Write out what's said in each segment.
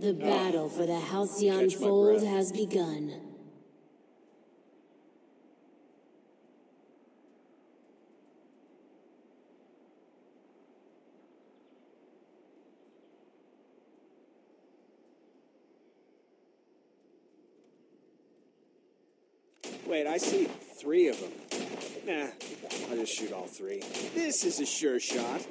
The battle for the Halcyon Fold has begun. Wait, I see three of them. Nah, I'll just shoot all three. This is a sure shot.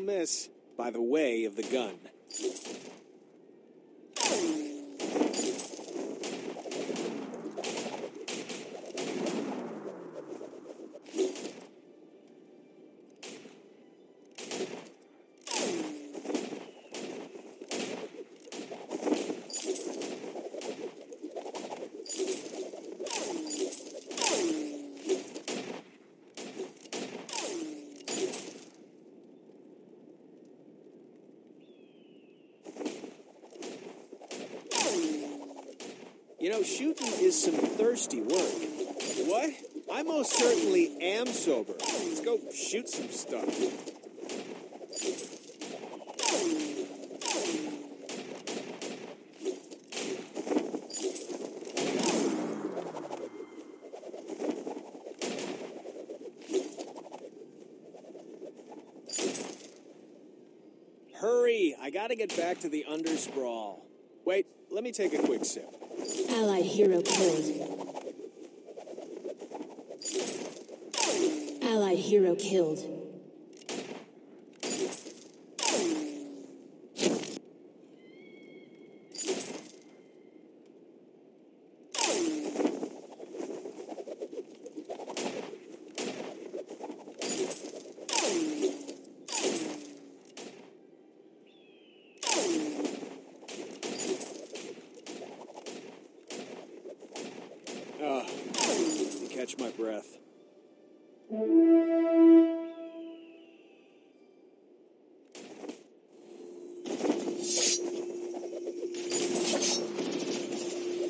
Miss. By the way of the gun. Shooting is some thirsty work. What? I most certainly am sober. Let's go shoot some stuff. Hurry! I gotta get back to the undersprawl. Wait, let me take a quick sip. Allied hero killed. Allied hero killed. Ugh, to catch my breath.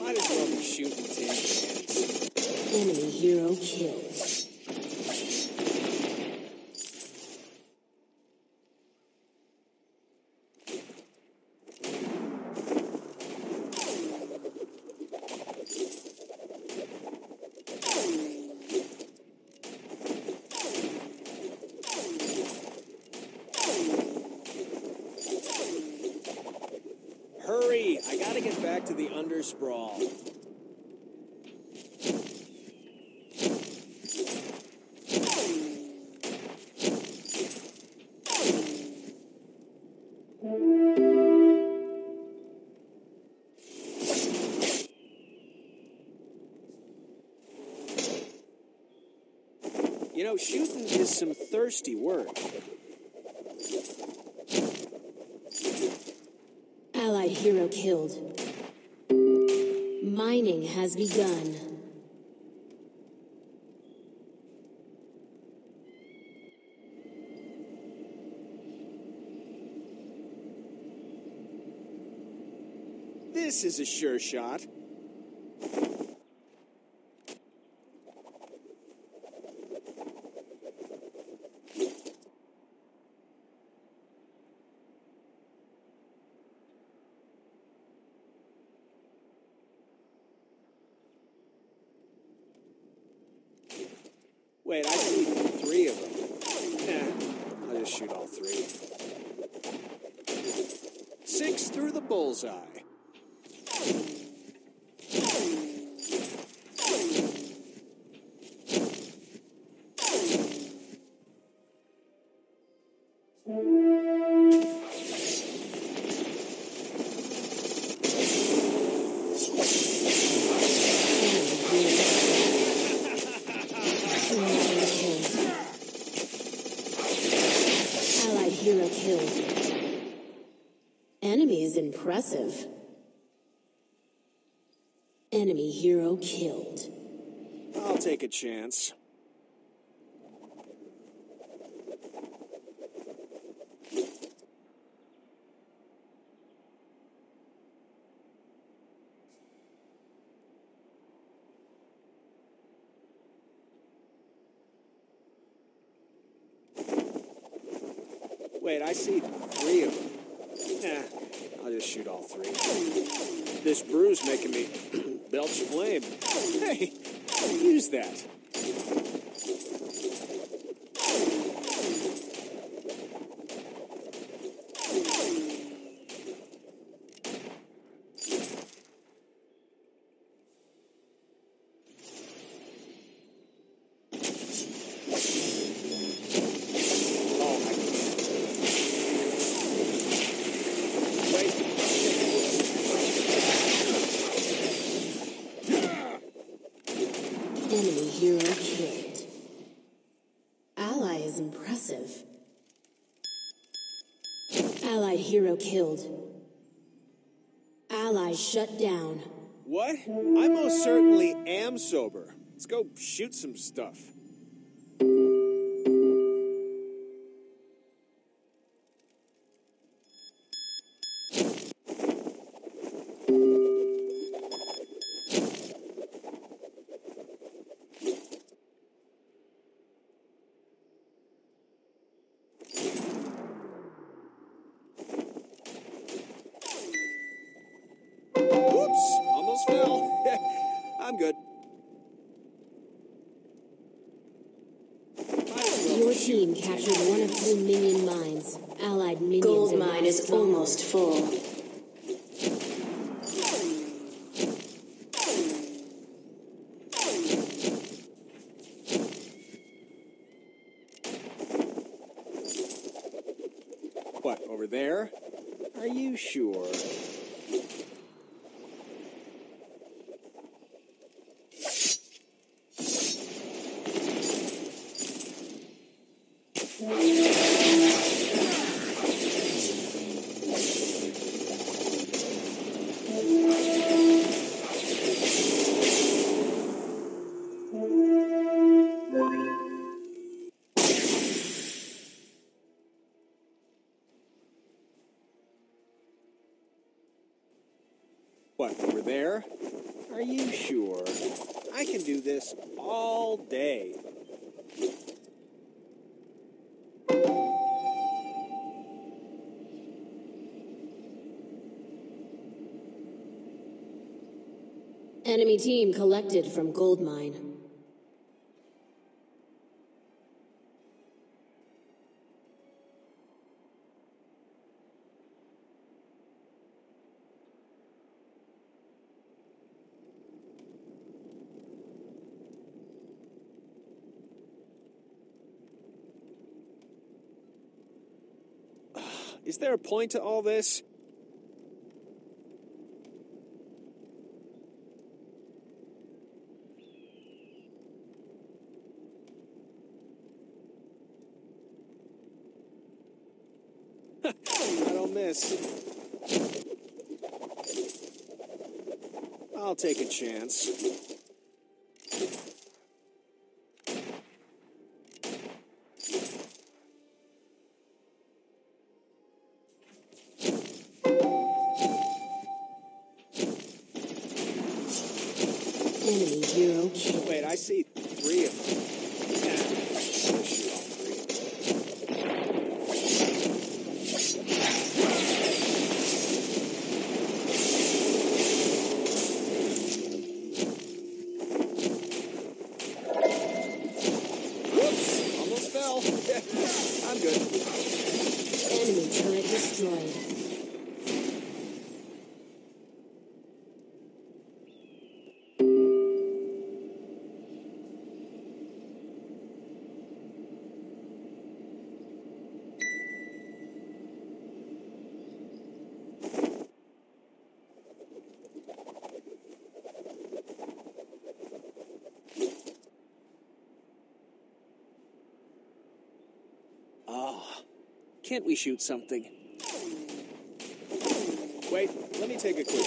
Might as well be shooting tin cans. Enemy hero killed. Hurry! I gotta get back to the undersprawl. You know, shooting is some thirsty work. Allied hero killed. Mining has begun. This is a sure shot. Wait, I see three of them. Nah, I'll just shoot all three. Six through the bullseye. Impressive. Enemy hero killed. I'll take a chance. Wait, I see three of them. Nah, I'll just shoot all three. This brew's making me belch flame. Hey, use that. Oh, I Wait. Enemy hero killed. Ally is impressive. Allied hero killed. Ally shut down. What? I most certainly am sober. Let's go shoot some stuff. I'm good. Might as well Your team captured one of two minion mines. Allied minions Gold mine is strong. almost full. There? Are you sure? I can do this all day. Enemy team collected from gold mine. Is there a point to all this? I don't miss. I'll take a chance. Wait, I see three of them. Nah, I'll shoot all three. Whoops! Almost fell. I'm good. Enemy turret destroyed. Oh, can't we shoot something? Wait, let me take a quick.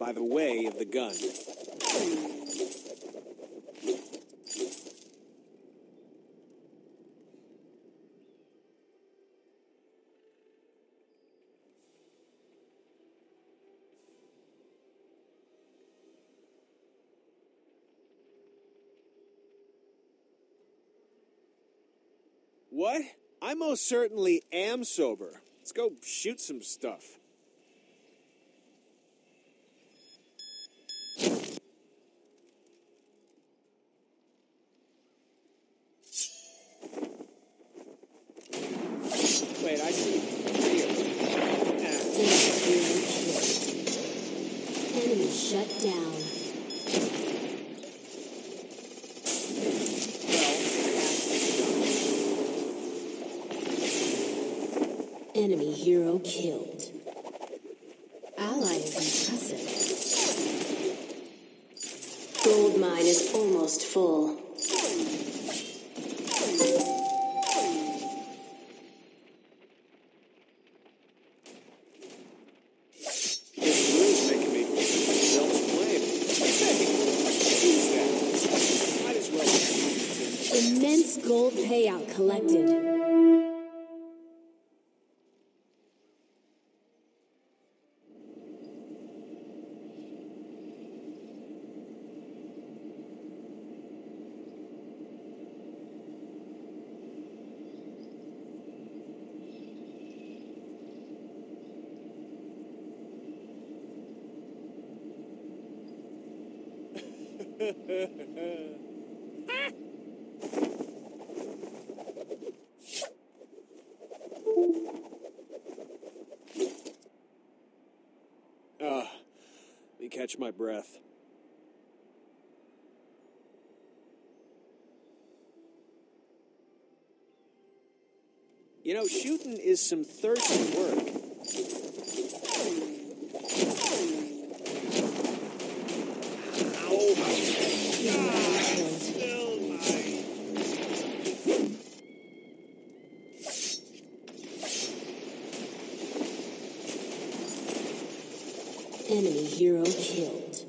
By the way of the gun. What? I most certainly am sober. Let's go shoot some stuff. Wait, I see three of them. Nah, Enemy shut down. Enemy hero killed. Ally is impressive. Gold mine is almost full. Immense gold payout collected. Ah, let me catch my breath. You know, shooting is some thirsty work. Ow. Killed. Still mine. Enemy hero killed.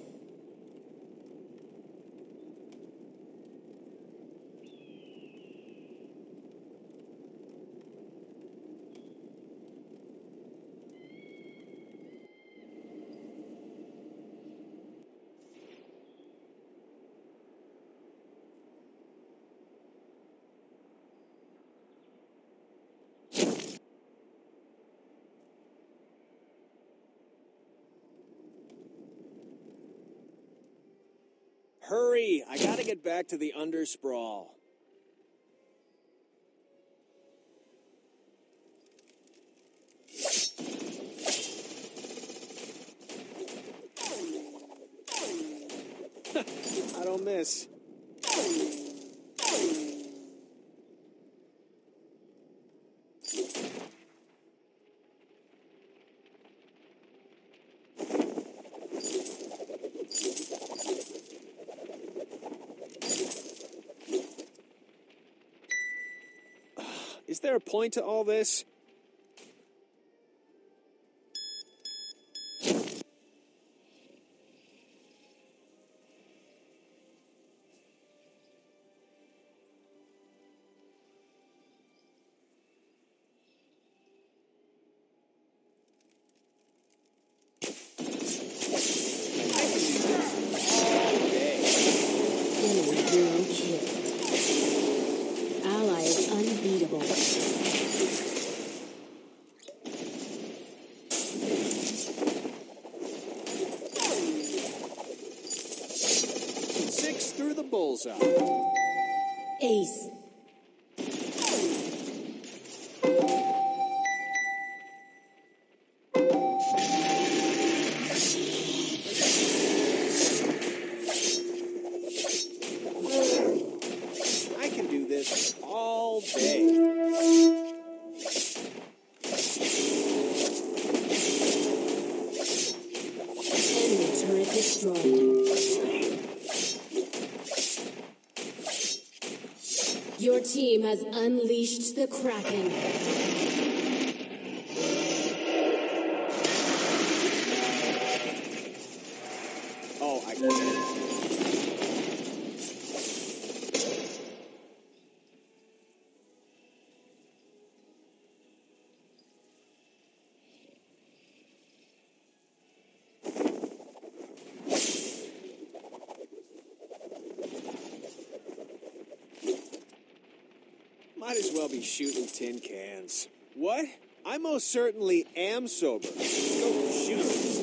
Hurry! I gotta get back to the undersprawl. I don't miss. There a point to all this? Ace. Your team has unleashed the Kraken. Oh, I tin cans. What? I most certainly am sober. Go shoot.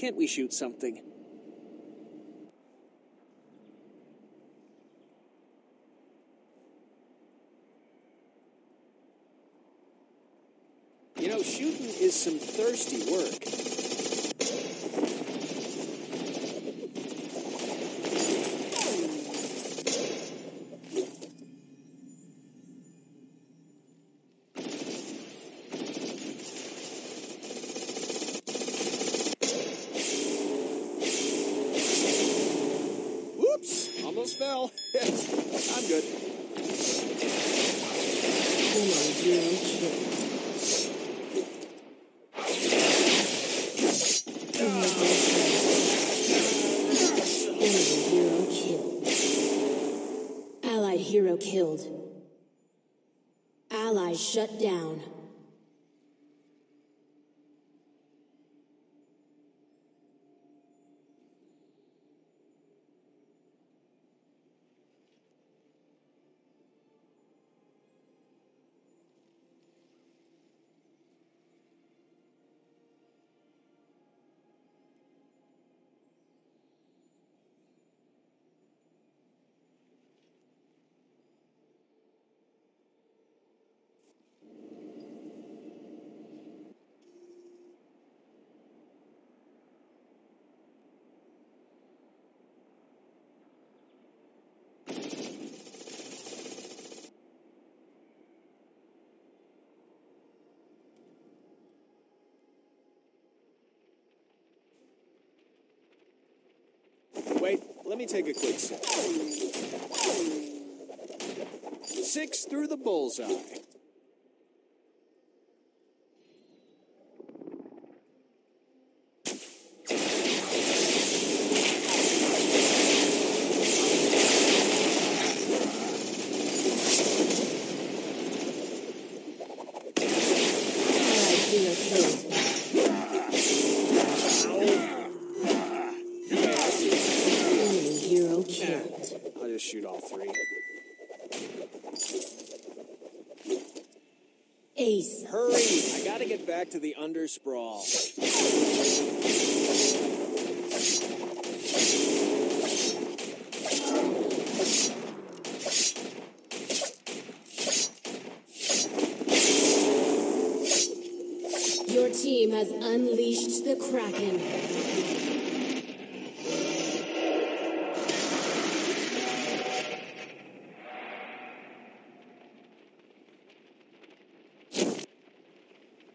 Can't we shoot something? You know, shooting is some thirsty work. Whoops, almost fell. I'm good. Enemy zero kill. Enemy zero kill. Allied hero killed. Ally shut down. Wait, let me take a quick sip. Six through the bullseye. Allied hero killed. Enemy hero killed. I'll just shoot all three. Ace. Hurry! I gotta get the undersprawl. Your team has unleashed the Kraken.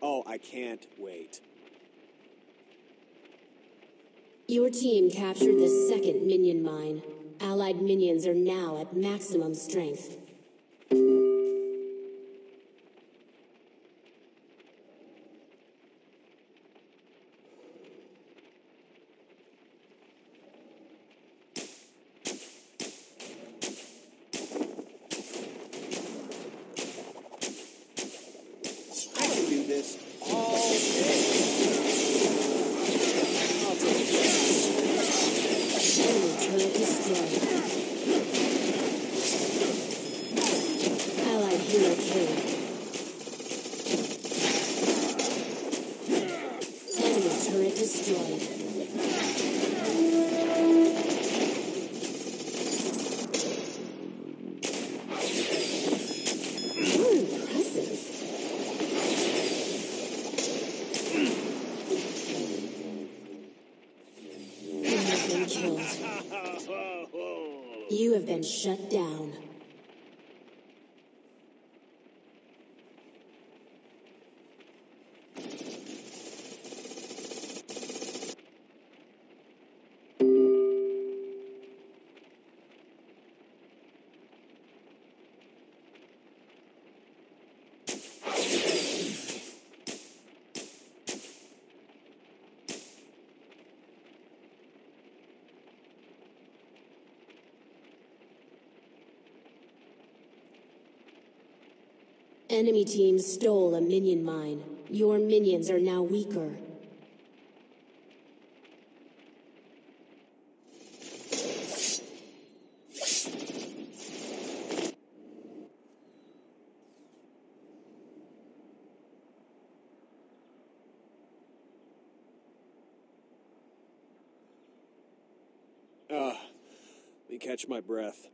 Oh, I can't wait. Your team captured the second minion mine. Allied minions are now at maximum strength. Killed. You have been shut down. Enemy team stole a minion mine. Your minions are now weaker. Uh, let me catch my breath.